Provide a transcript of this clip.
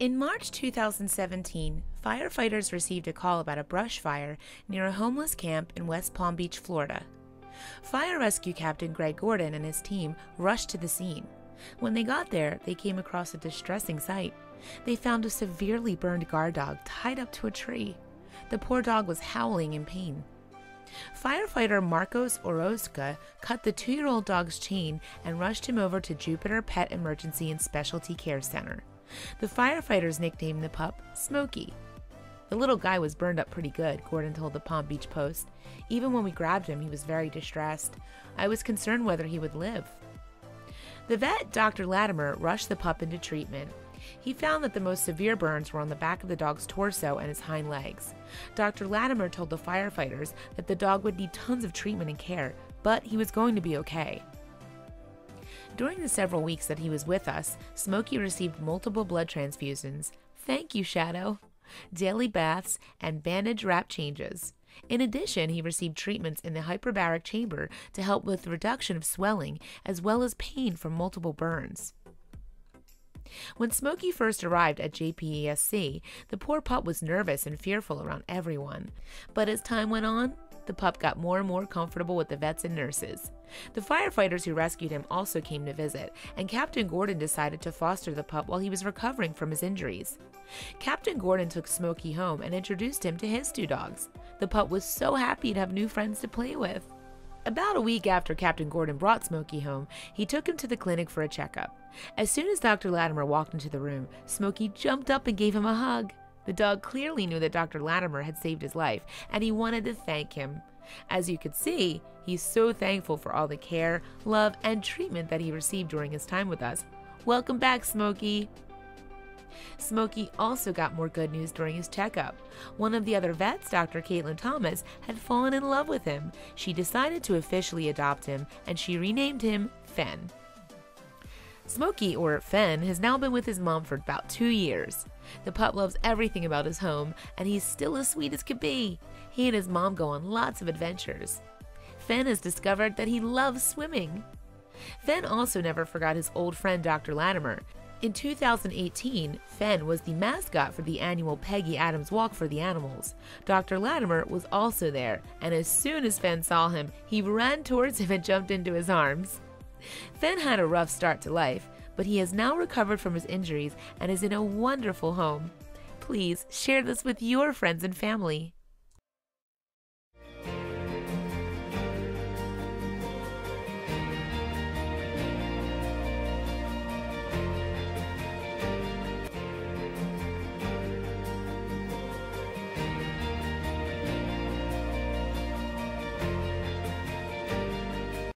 In March 2017, firefighters received a call about a brush fire near a homeless camp in West Palm Beach, Florida. Fire rescue captain Gregg Gordon and his team rushed to the scene. When they got there, they came across a distressing sight. They found a severely burned guard dog tied up to a tree. The poor dog was howling in pain. Firefighter Marcos Orozca cut the two year old dog's chain and rushed him over to Jupiter Pet Emergency and Specialty Care Center. The firefighters nicknamed the pup Smokey. The little guy was burned up pretty good, Gordon told the Palm Beach Post. Even when we grabbed him, he was very distressed. I was concerned whether he would live. The vet, Dr. Latimer, rushed the pup into treatment. He found that the most severe burns were on the back of the dog's torso and his hind legs. Dr. Latimer told the firefighters that the dog would need tons of treatment and care, but he was going to be okay. During the several weeks that he was with us, Smokey received multiple blood transfusions. Thank you, Shadow. Daily baths and bandage wrap changes. In addition, he received treatments in the hyperbaric chamber to help with reduction of swelling as well as pain from multiple burns. When Smokey first arrived at JPESC, the poor pup was nervous and fearful around everyone. But as time went on, the pup got more and more comfortable with the vets and nurses. The firefighters who rescued him also came to visit, and Captain Gordon decided to foster the pup while he was recovering from his injuries. Captain Gordon took Smokey home and introduced him to his two dogs. The pup was so happy to have new friends to play with. About a week after Captain Gordon brought Smokey home, he took him to the clinic for a checkup. As soon as Dr. Latimer walked into the room, Smokey jumped up and gave him a hug. The dog clearly knew that Dr. Latimer had saved his life, and he wanted to thank him. As you could see, he's so thankful for all the care, love, and treatment that he received during his time with us. Welcome back, Smokey! Smokey also got more good news during his checkup. One of the other vets, Dr. Caitlin Thomas, had fallen in love with him. She decided to officially adopt him, and she renamed him Fen. Smokey, or Fen, has now been with his mom for about two years. The pup loves everything about his home, and he's still as sweet as could be. He and his mom go on lots of adventures. Fen has discovered that he loves swimming. Fen also never forgot his old friend Dr. Latimer. In 2018, Fen was the mascot for the annual Peggy Adams Walk for the Animals. Dr. Latimer was also there, and as soon as Fen saw him, he ran towards him and jumped into his arms. Fen had a rough start to life, but he has now recovered from his injuries and is in a wonderful home. Please share this with your friends and family.